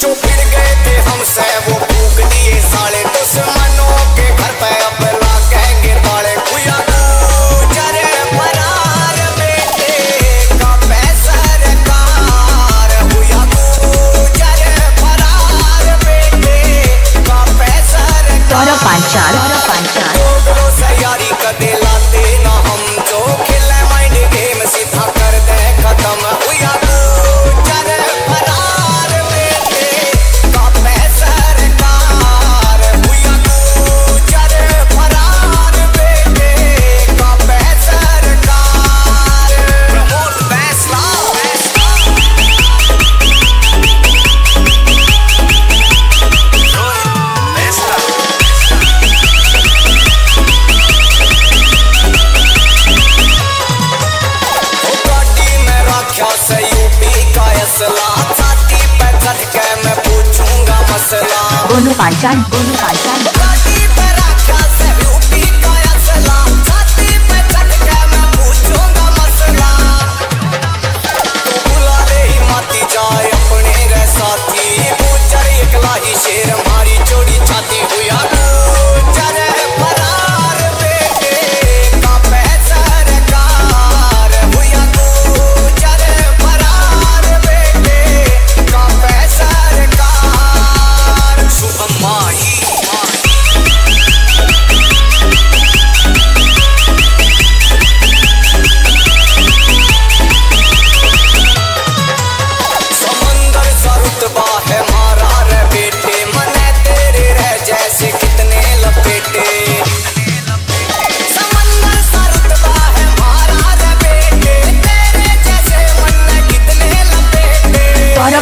जो गिर गए थे हमसे वो फूक दिए साले। दुश्मनों के घर पे Bãi tranh.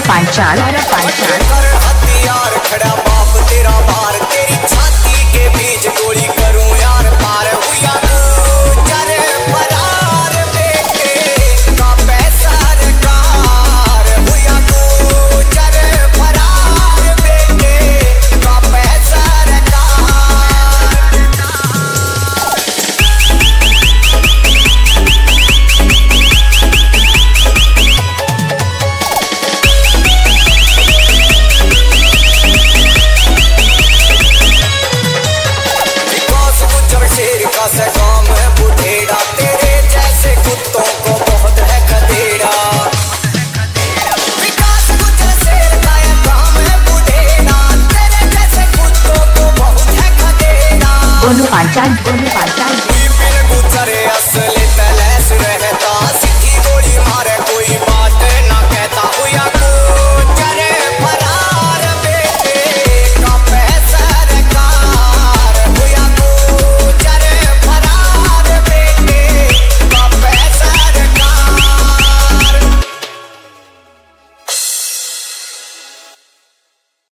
पांचाल हथियार खड़ा बाप तेरा बार तेरी छाती पाचाई बोले पाचाई